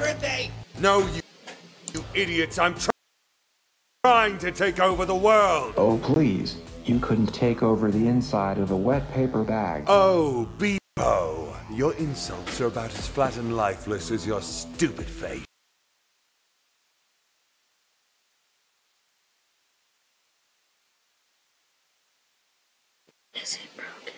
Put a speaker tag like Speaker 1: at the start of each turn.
Speaker 1: birthday!
Speaker 2: No, you, you idiots. I'm try trying to take over the world.
Speaker 3: Oh, please. You couldn't take over the inside of a wet paper bag.
Speaker 2: Oh, Bebo. Your insults are about as flat and lifeless as your stupid face.
Speaker 4: Is it broken?